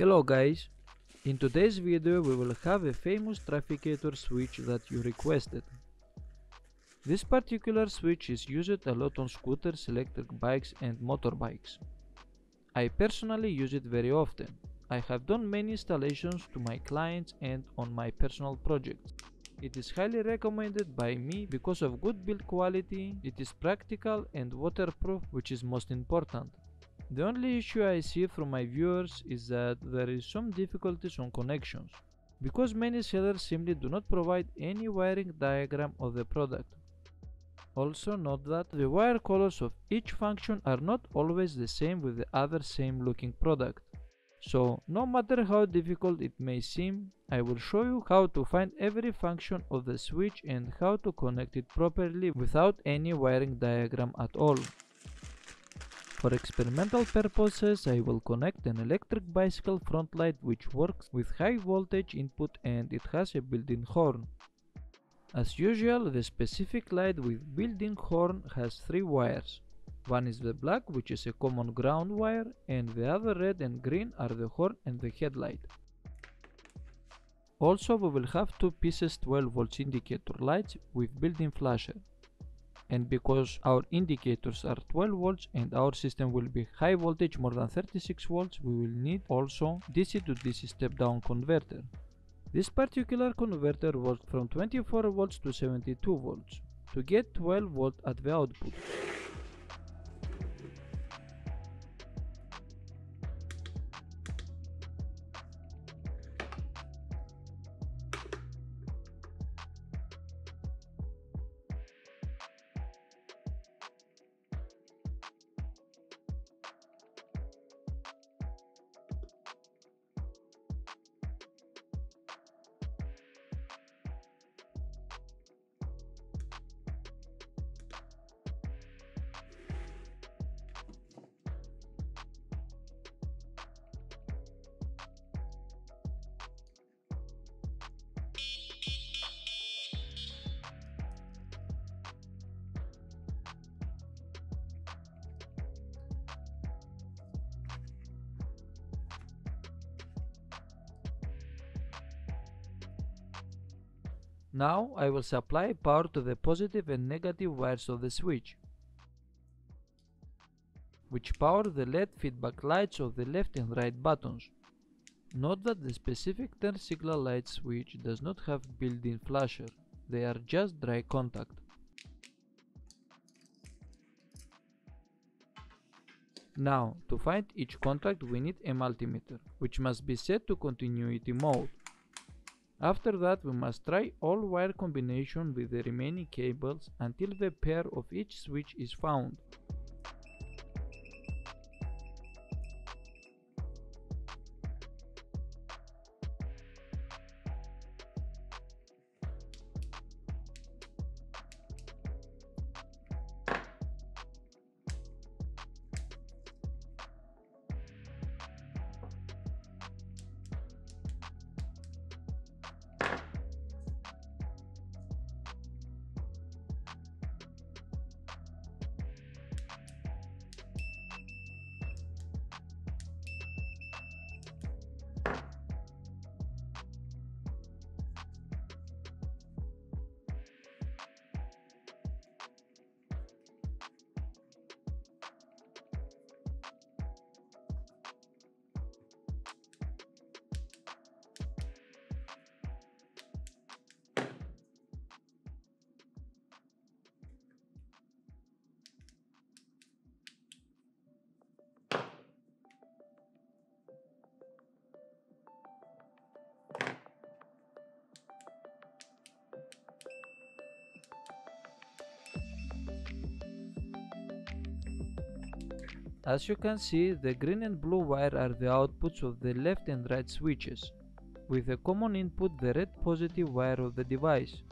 Hello guys, in today's video we will have a famous trafficator switch that you requested. This particular switch is used a lot on scooters, electric bikes and motorbikes. I personally use it very often. I have done many installations to my clients and on my personal projects. It is highly recommended by me because of good build quality, it is practical and waterproof which is most important. The only issue I see from my viewers is that there is some difficulties on connections, because many sellers simply do not provide any wiring diagram of the product. Also note that the wire colors of each function are not always the same with the other same looking product. So, no matter how difficult it may seem, I will show you how to find every function of the switch and how to connect it properly without any wiring diagram at all. For experimental purposes I will connect an electric bicycle front light which works with high voltage input and it has a built-in horn. As usual the specific light with built-in horn has three wires. One is the black which is a common ground wire and the other red and green are the horn and the headlight. Also we will have two pieces 12 volts indicator lights with built-in flasher and because our indicators are 12 volts and our system will be high voltage more than 36 volts we will need also DC to DC step down converter. This particular converter works from 24 volts to 72 volts to get 12 volt at the output. Now I will supply power to the positive and negative wires of the switch, which power the LED feedback lights of the left and right buttons. Note that the specific turn signal light switch does not have built-in flasher, they are just dry contact. Now, to find each contact we need a multimeter, which must be set to continuity mode. After that we must try all wire combination with the remaining cables until the pair of each switch is found. As you can see, the green and blue wire are the outputs of the left and right switches, with the common input the red positive wire of the device,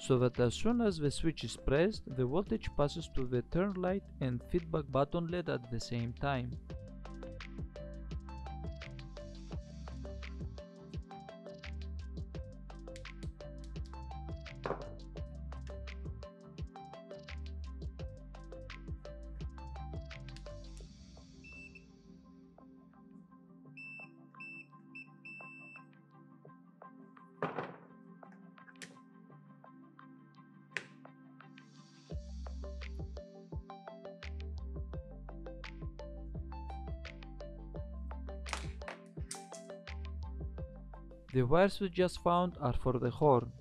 so that as soon as the switch is pressed, the voltage passes to the turn light and feedback button LED at the same time. The wires we just found are for the horn,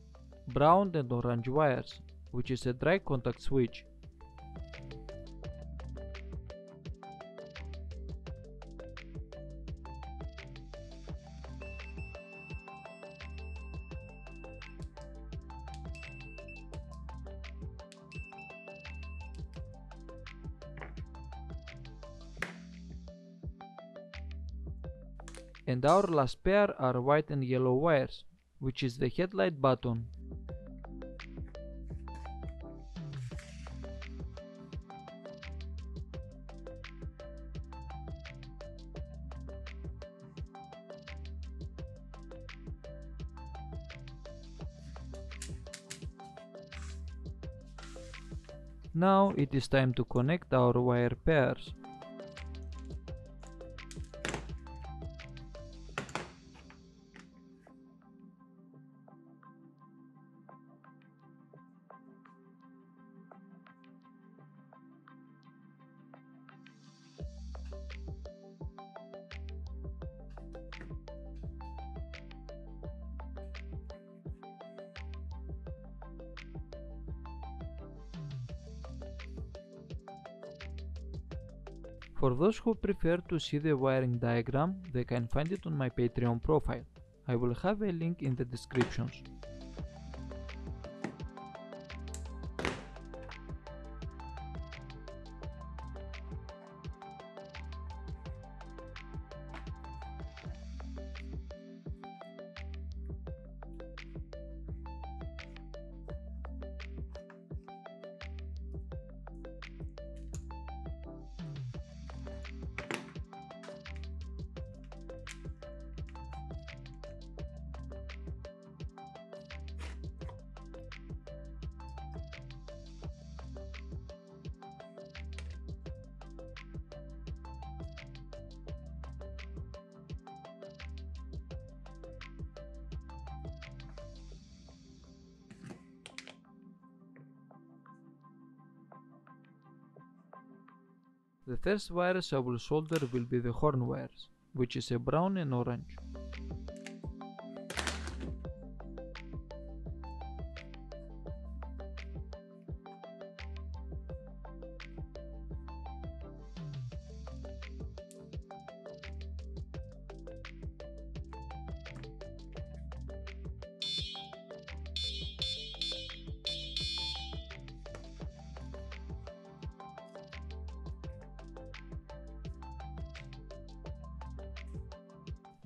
brown and orange wires, which is a dry contact switch. And our last pair are white and yellow wires, which is the headlight button. Now it is time to connect our wire pairs. For those who prefer to see the wiring diagram, they can find it on my Patreon profile. I will have a link in the descriptions. The first wires I will solder will be the horn wires, which is a brown and orange.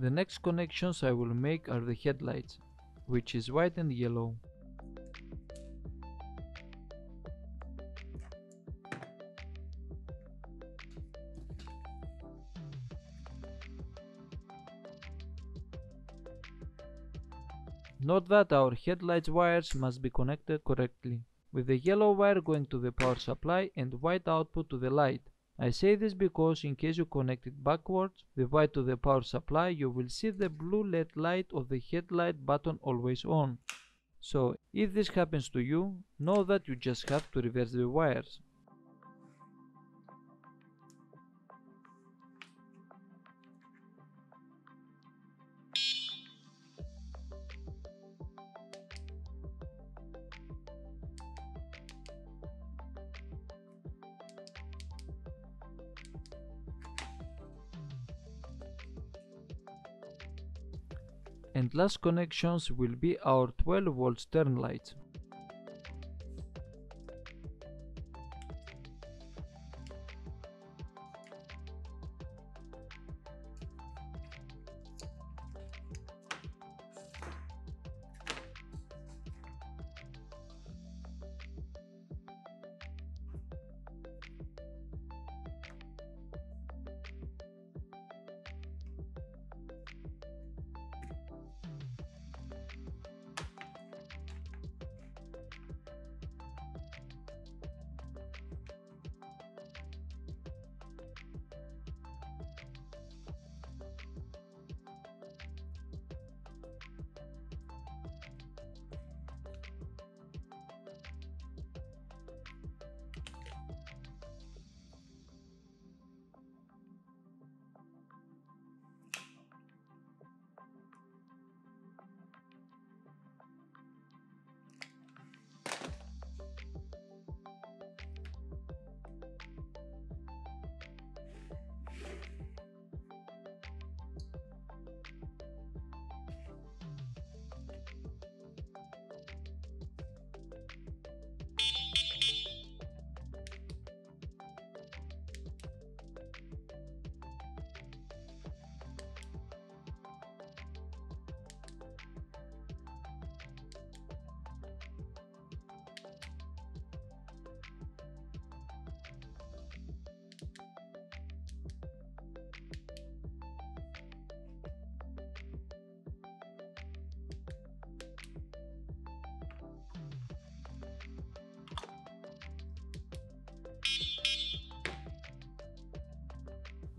The next connections I will make are the headlights, which is white and yellow. Note that our headlights wires must be connected correctly, with the yellow wire going to the power supply and white output to the light. I say this because in case you connect it backwards, the white to the power supply, you will see the blue LED light of the headlight button always on. So if this happens to you, know that you just have to reverse the wires. And last connections will be our 12 volts turn lights.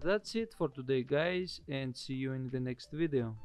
That's it for today guys and see you in the next video.